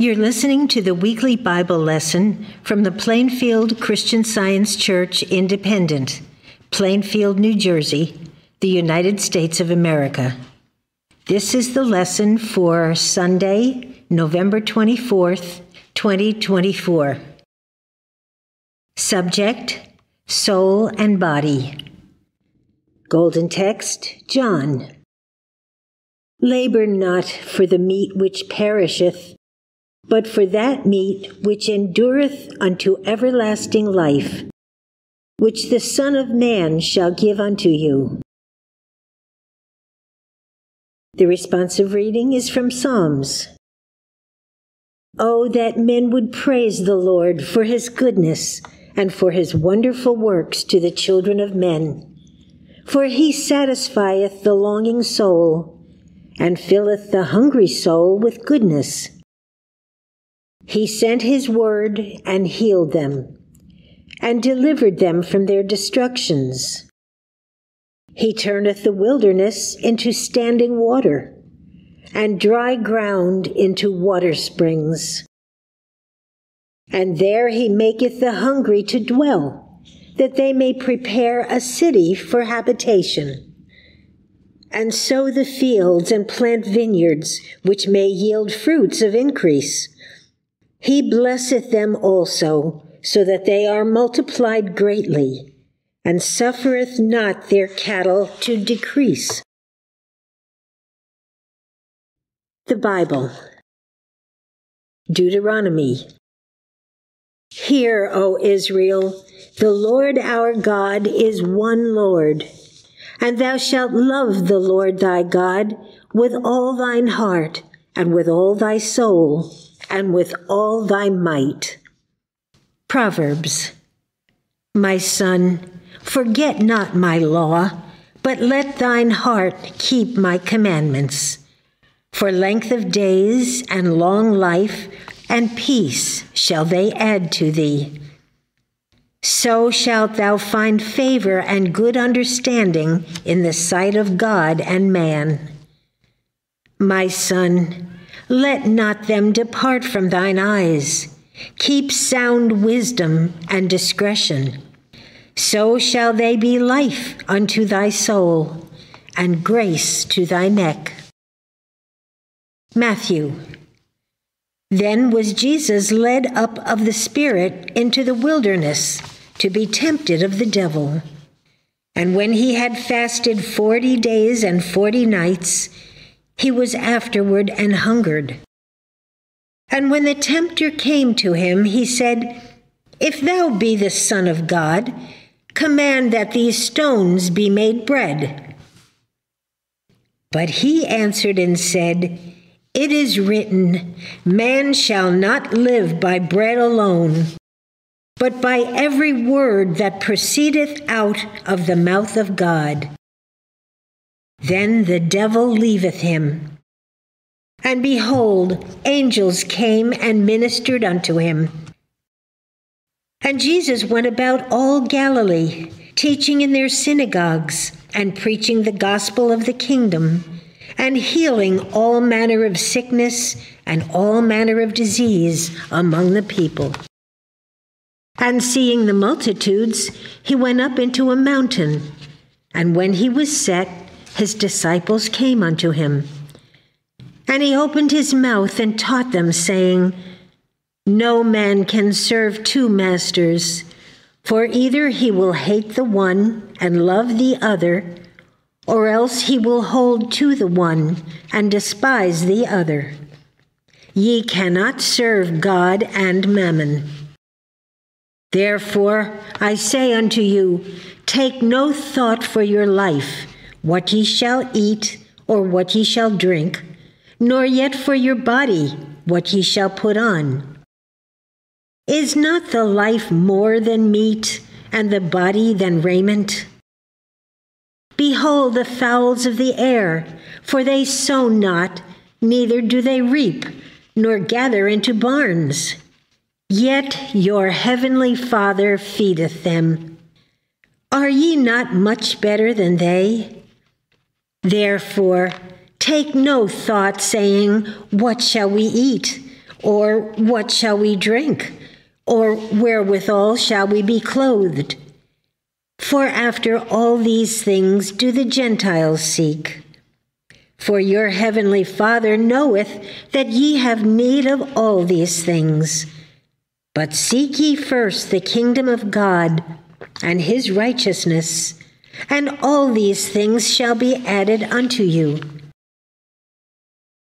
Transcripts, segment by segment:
You're listening to the weekly Bible lesson from the Plainfield Christian Science Church Independent, Plainfield, New Jersey, the United States of America. This is the lesson for Sunday, November 24th, 2024. Subject Soul and Body. Golden Text John. Labor not for the meat which perisheth but for that meat which endureth unto everlasting life, which the Son of Man shall give unto you. The responsive reading is from Psalms. Oh, that men would praise the Lord for his goodness and for his wonderful works to the children of men. For he satisfieth the longing soul, and filleth the hungry soul with goodness. He sent his word and healed them, and delivered them from their destructions. He turneth the wilderness into standing water, and dry ground into water springs. And there he maketh the hungry to dwell, that they may prepare a city for habitation. And sow the fields and plant vineyards, which may yield fruits of increase he blesseth them also, so that they are multiplied greatly, and suffereth not their cattle to decrease. The Bible, Deuteronomy. Hear, O Israel, the Lord our God is one Lord, and thou shalt love the Lord thy God with all thine heart and with all thy soul and with all thy might. Proverbs My son, forget not my law, but let thine heart keep my commandments. For length of days and long life and peace shall they add to thee. So shalt thou find favor and good understanding in the sight of God and man. My son, let not them depart from thine eyes. Keep sound wisdom and discretion. So shall they be life unto thy soul, and grace to thy neck. Matthew. Then was Jesus led up of the Spirit into the wilderness to be tempted of the devil. And when he had fasted forty days and forty nights, he was afterward and hungered. And when the tempter came to him, he said, If thou be the Son of God, command that these stones be made bread. But he answered and said, It is written, Man shall not live by bread alone, but by every word that proceedeth out of the mouth of God. Then the devil leaveth him. And behold, angels came and ministered unto him. And Jesus went about all Galilee, teaching in their synagogues, and preaching the gospel of the kingdom, and healing all manner of sickness and all manner of disease among the people. And seeing the multitudes, he went up into a mountain, and when he was set, his disciples came unto him. And he opened his mouth and taught them, saying, No man can serve two masters, for either he will hate the one and love the other, or else he will hold to the one and despise the other. Ye cannot serve God and mammon. Therefore, I say unto you, take no thought for your life what ye shall eat or what ye shall drink, nor yet for your body what ye shall put on. Is not the life more than meat, and the body than raiment? Behold the fowls of the air, for they sow not, neither do they reap, nor gather into barns. Yet your heavenly Father feedeth them. Are ye not much better than they? Therefore, take no thought, saying, What shall we eat? Or what shall we drink? Or wherewithal shall we be clothed? For after all these things do the Gentiles seek. For your heavenly Father knoweth that ye have need of all these things. But seek ye first the kingdom of God and his righteousness, and all these things shall be added unto you.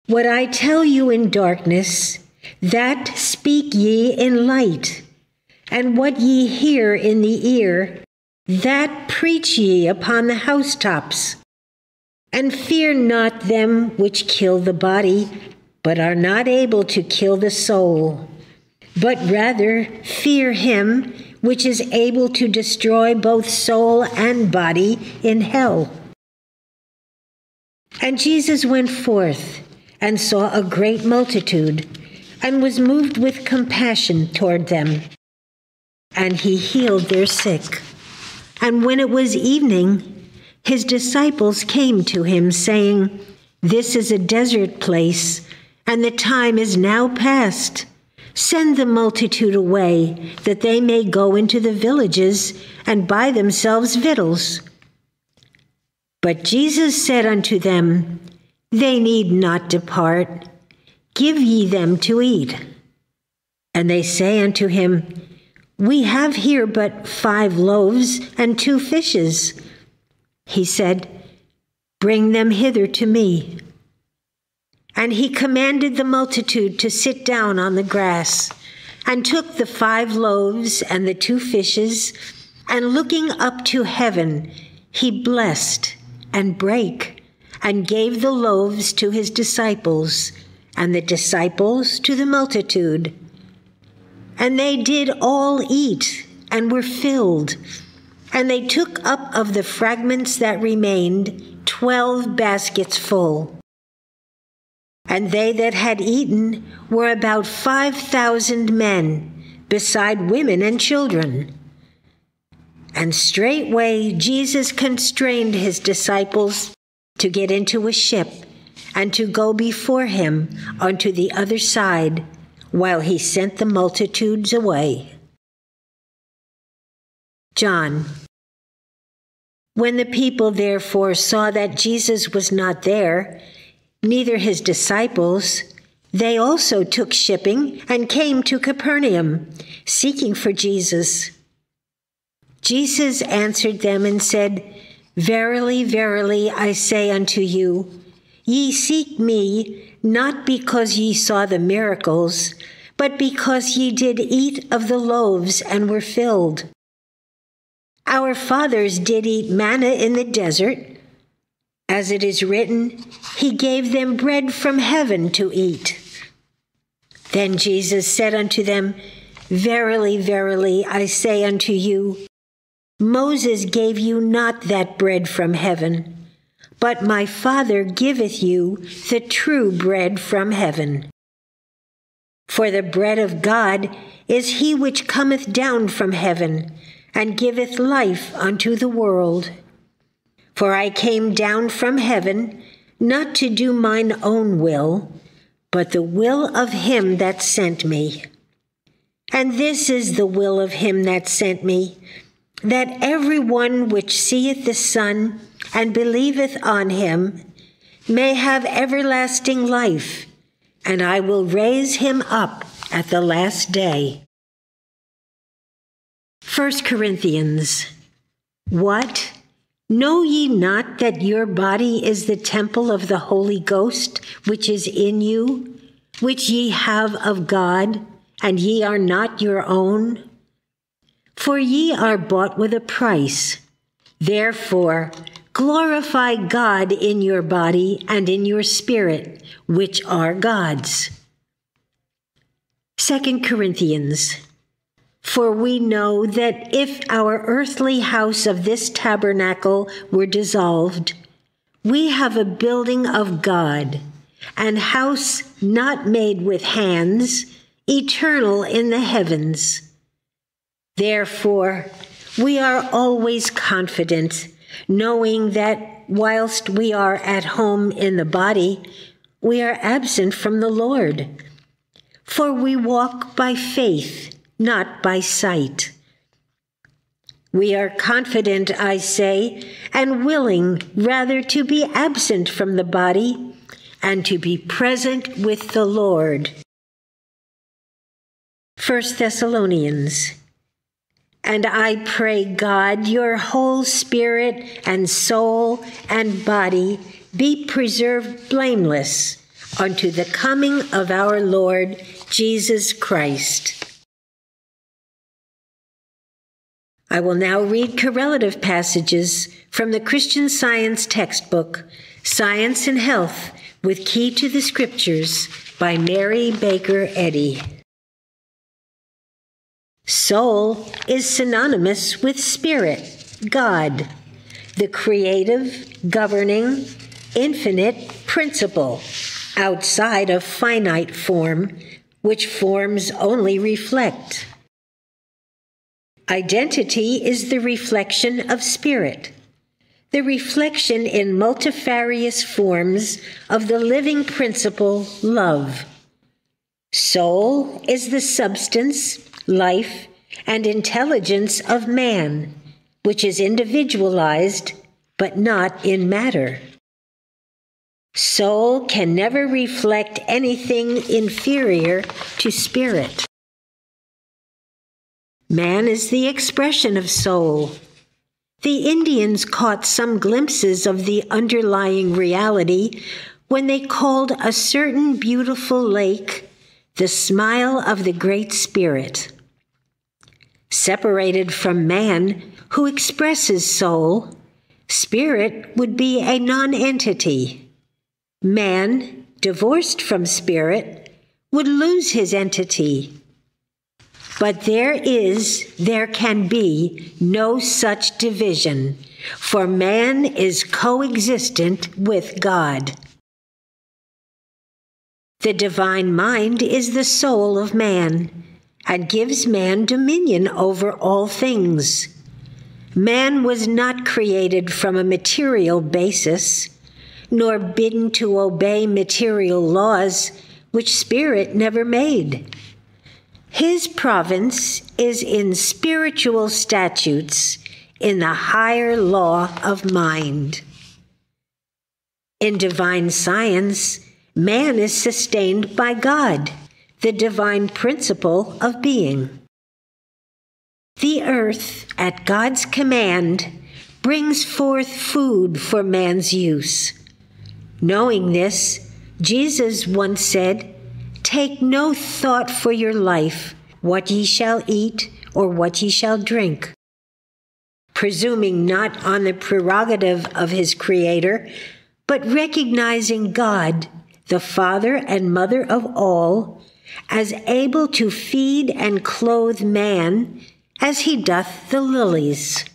What I tell you in darkness, that speak ye in light, and what ye hear in the ear, that preach ye upon the housetops. And fear not them which kill the body, but are not able to kill the soul, but rather fear him which is able to destroy both soul and body in hell. And Jesus went forth and saw a great multitude, and was moved with compassion toward them. And he healed their sick. And when it was evening, his disciples came to him, saying, This is a desert place, and the time is now past. Send the multitude away, that they may go into the villages and buy themselves victuals. But Jesus said unto them, They need not depart. Give ye them to eat. And they say unto him, We have here but five loaves and two fishes. He said, Bring them hither to me. And he commanded the multitude to sit down on the grass, and took the five loaves and the two fishes, and looking up to heaven, he blessed and brake, and gave the loaves to his disciples, and the disciples to the multitude. And they did all eat and were filled and they took up of the fragments that remained twelve baskets full. And they that had eaten were about five thousand men, beside women and children. And straightway Jesus constrained his disciples to get into a ship and to go before him unto the other side, while he sent the multitudes away. John. When the people therefore saw that Jesus was not there, neither his disciples, they also took shipping and came to Capernaum, seeking for Jesus. Jesus answered them and said, Verily, verily, I say unto you, ye seek me not because ye saw the miracles, but because ye did eat of the loaves and were filled. Our fathers did eat manna in the desert. As it is written, He gave them bread from heaven to eat. Then Jesus said unto them, Verily, verily, I say unto you, Moses gave you not that bread from heaven, but my Father giveth you the true bread from heaven. For the bread of God is he which cometh down from heaven and giveth life unto the world. For I came down from heaven, not to do mine own will, but the will of him that sent me. And this is the will of him that sent me, that every one which seeth the Son and believeth on him may have everlasting life, and I will raise him up at the last day. 1 Corinthians What? Know ye not that your body is the temple of the Holy Ghost, which is in you, which ye have of God, and ye are not your own? For ye are bought with a price. Therefore, glorify God in your body and in your spirit, which are God's. 2 Corinthians for we know that if our earthly house of this tabernacle were dissolved, we have a building of God, an house not made with hands, eternal in the heavens. Therefore, we are always confident, knowing that whilst we are at home in the body, we are absent from the Lord. For we walk by faith, not by sight. We are confident, I say, and willing rather to be absent from the body and to be present with the Lord. 1 Thessalonians. And I pray God, your whole spirit and soul and body be preserved blameless unto the coming of our Lord Jesus Christ. I will now read correlative passages from the Christian Science textbook, Science and Health with Key to the Scriptures by Mary Baker Eddy. Soul is synonymous with spirit, God, the creative, governing, infinite principle outside of finite form, which forms only reflect. Identity is the reflection of spirit, the reflection in multifarious forms of the living principle, love. Soul is the substance, life, and intelligence of man, which is individualized but not in matter. Soul can never reflect anything inferior to spirit. Man is the expression of soul. The Indians caught some glimpses of the underlying reality when they called a certain beautiful lake the smile of the Great Spirit. Separated from man, who expresses soul, spirit would be a nonentity. Man, divorced from spirit, would lose his entity but there is, there can be no such division, for man is coexistent with God. The divine mind is the soul of man and gives man dominion over all things. Man was not created from a material basis, nor bidden to obey material laws which spirit never made. His province is in spiritual statutes in the higher law of mind. In divine science, man is sustained by God, the divine principle of being. The earth, at God's command, brings forth food for man's use. Knowing this, Jesus once said, Take no thought for your life, what ye shall eat or what ye shall drink. Presuming not on the prerogative of his Creator, but recognizing God, the Father and Mother of all, as able to feed and clothe man as he doth the lilies.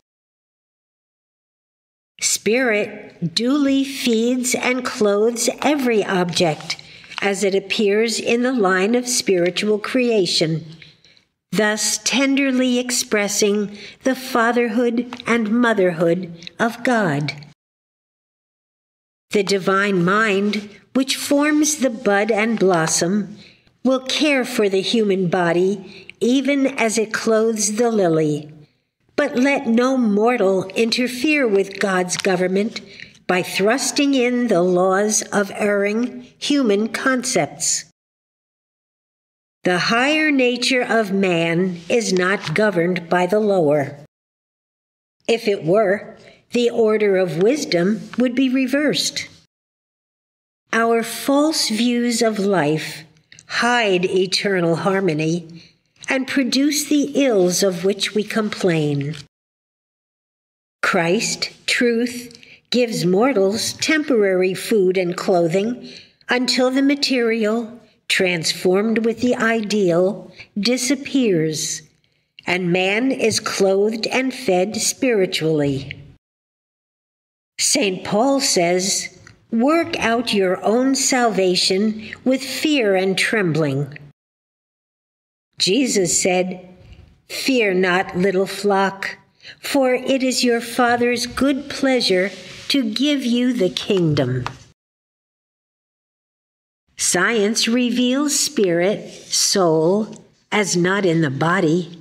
Spirit duly feeds and clothes every object as it appears in the line of spiritual creation, thus tenderly expressing the fatherhood and motherhood of God. The divine mind, which forms the bud and blossom, will care for the human body even as it clothes the lily. But let no mortal interfere with God's government by thrusting in the laws of erring human concepts. The higher nature of man is not governed by the lower. If it were, the order of wisdom would be reversed. Our false views of life hide eternal harmony and produce the ills of which we complain. Christ, truth, gives mortals temporary food and clothing until the material, transformed with the ideal, disappears and man is clothed and fed spiritually. St. Paul says, Work out your own salvation with fear and trembling. Jesus said, Fear not, little flock, for it is your Father's good pleasure to give you the kingdom. Science reveals spirit, soul, as not in the body,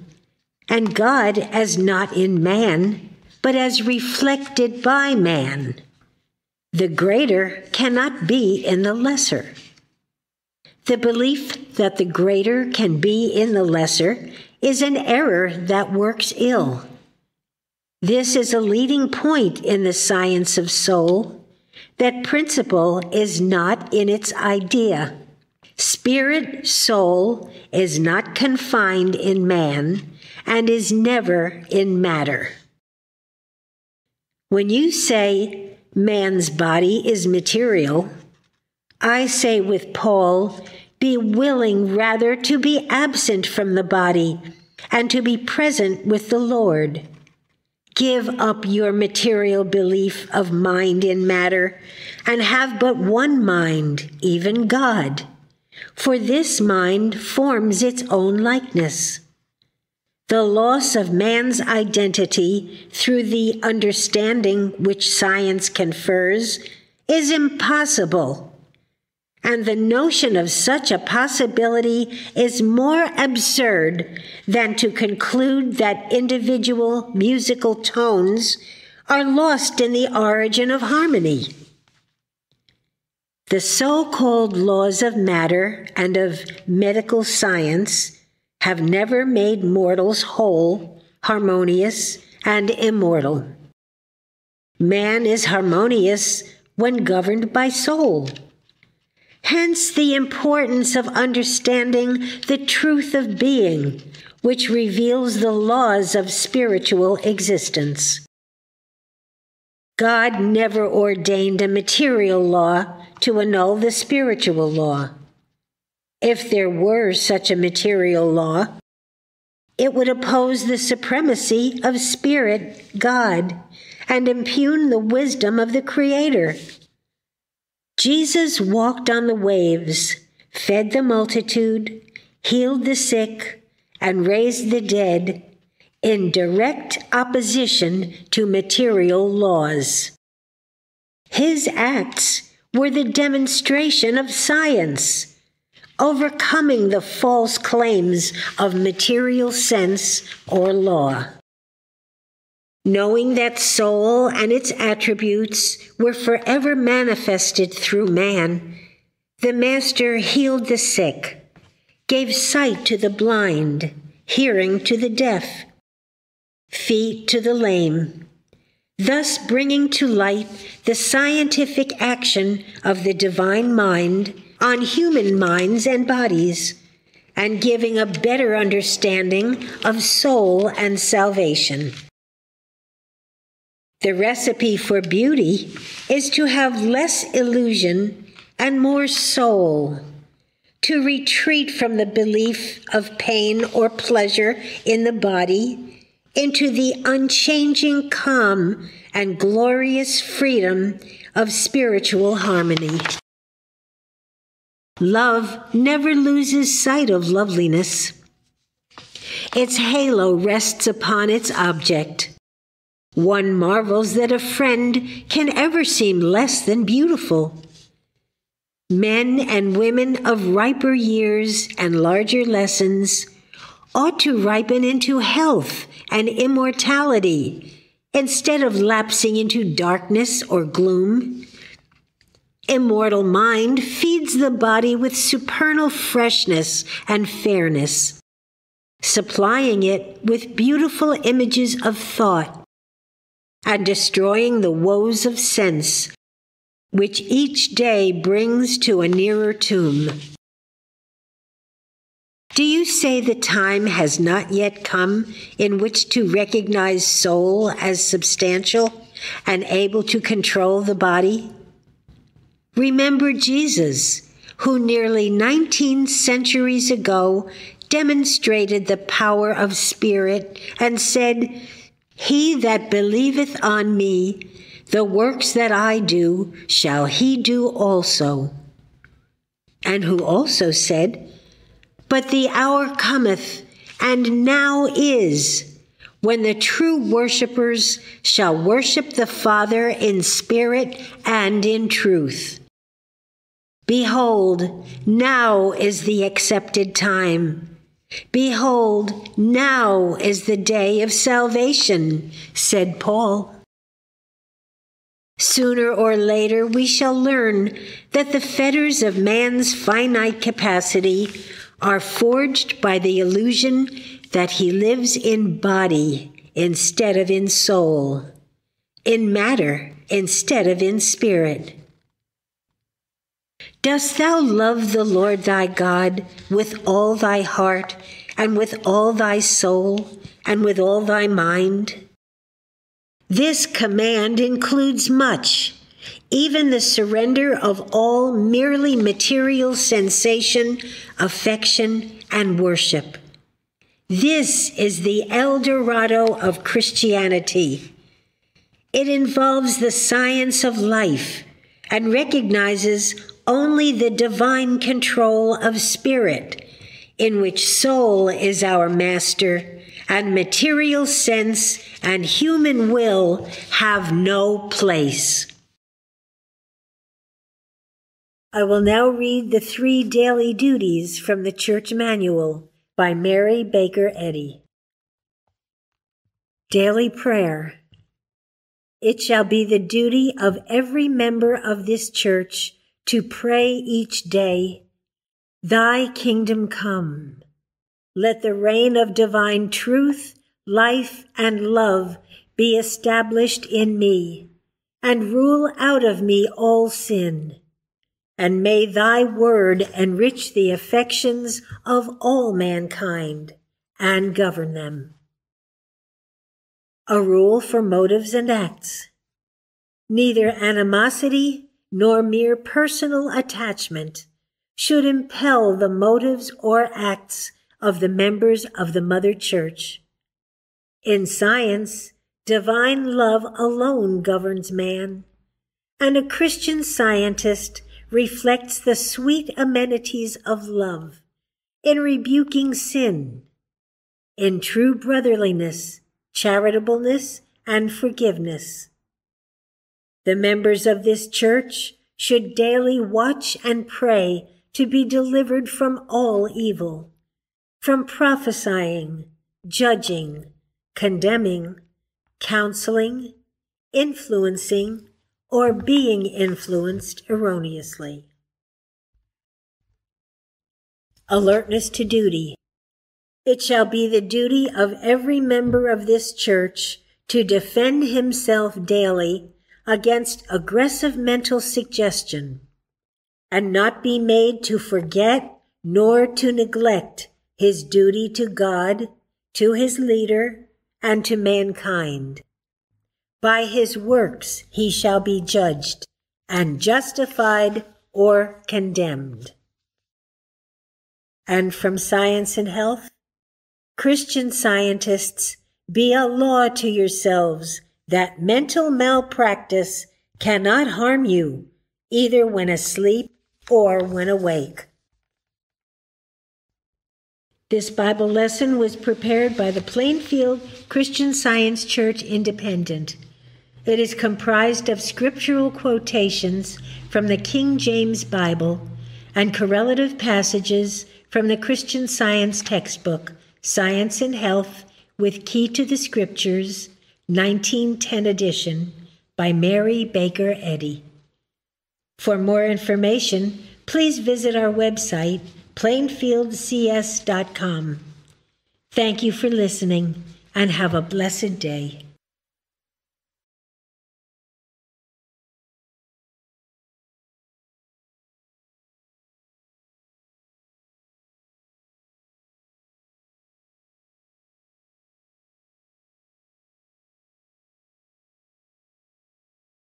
and God as not in man, but as reflected by man. The greater cannot be in the lesser. The belief that the greater can be in the lesser is an error that works ill. This is a leading point in the science of soul. That principle is not in its idea. Spirit soul is not confined in man and is never in matter. When you say man's body is material, I say with Paul, be willing rather to be absent from the body and to be present with the Lord. Give up your material belief of mind in matter and have but one mind, even God for this mind forms its own likeness. The loss of man's identity through the understanding which science confers is impossible. And the notion of such a possibility is more absurd than to conclude that individual musical tones are lost in the origin of harmony. The so called laws of matter and of medical science have never made mortals whole, harmonious, and immortal. Man is harmonious when governed by soul. Hence the importance of understanding the truth of being, which reveals the laws of spiritual existence. God never ordained a material law to annul the spiritual law. If there were such a material law, it would oppose the supremacy of Spirit, God, and impugn the wisdom of the Creator. Jesus walked on the waves, fed the multitude, healed the sick, and raised the dead in direct opposition to material laws. His acts were the demonstration of science, overcoming the false claims of material sense or law. Knowing that soul and its attributes were forever manifested through man, the Master healed the sick, gave sight to the blind, hearing to the deaf, feet to the lame, thus bringing to light the scientific action of the divine mind on human minds and bodies, and giving a better understanding of soul and salvation. The recipe for beauty is to have less illusion and more soul, to retreat from the belief of pain or pleasure in the body into the unchanging calm and glorious freedom of spiritual harmony. Love never loses sight of loveliness. Its halo rests upon its object. One marvels that a friend can ever seem less than beautiful. Men and women of riper years and larger lessons ought to ripen into health and immortality instead of lapsing into darkness or gloom. Immortal mind feeds the body with supernal freshness and fairness, supplying it with beautiful images of thought and destroying the woes of sense, which each day brings to a nearer tomb. Do you say the time has not yet come in which to recognize soul as substantial and able to control the body? Remember Jesus, who nearly 19 centuries ago demonstrated the power of spirit and said, He that believeth on me, the works that I do, shall he do also. And who also said, but the hour cometh, and now is, when the true worshippers shall worship the Father in spirit and in truth. Behold, now is the accepted time. Behold, now is the day of salvation, said Paul. Sooner or later, we shall learn that the fetters of man's finite capacity are forged by the illusion that he lives in body instead of in soul, in matter instead of in spirit. Dost thou love the Lord thy God with all thy heart, and with all thy soul, and with all thy mind? This command includes much, even the surrender of all merely material sensation, affection, and worship. This is the El Dorado of Christianity. It involves the science of life and recognizes only the divine control of spirit, in which soul is our master and material sense and human will have no place. I will now read the three daily duties from the Church Manual by Mary Baker Eddy. Daily Prayer. It shall be the duty of every member of this church to pray each day, Thy kingdom come. Let the reign of divine truth, life, and love be established in me, and rule out of me all sin. And may thy word enrich the affections of all mankind and govern them. A rule for motives and acts. Neither animosity nor mere personal attachment should impel the motives or acts of the members of the Mother Church. In science, divine love alone governs man, and a Christian scientist reflects the sweet amenities of love in rebuking sin, in true brotherliness, charitableness, and forgiveness. The members of this church should daily watch and pray to be delivered from all evil, from prophesying, judging, condemning, counseling, influencing, or being influenced erroneously. Alertness to duty. It shall be the duty of every member of this church to defend himself daily against aggressive mental suggestion and not be made to forget nor to neglect his duty to God, to his leader, and to mankind. By his works he shall be judged and justified or condemned. And from Science and Health, Christian scientists, be a law to yourselves that mental malpractice cannot harm you, either when asleep or when awake. This Bible lesson was prepared by the Plainfield Christian Science Church Independent. It is comprised of scriptural quotations from the King James Bible and correlative passages from the Christian Science textbook, Science and Health with Key to the Scriptures, 1910 edition by Mary Baker Eddy. For more information, please visit our website, plainfieldcs.com. Thank you for listening and have a blessed day.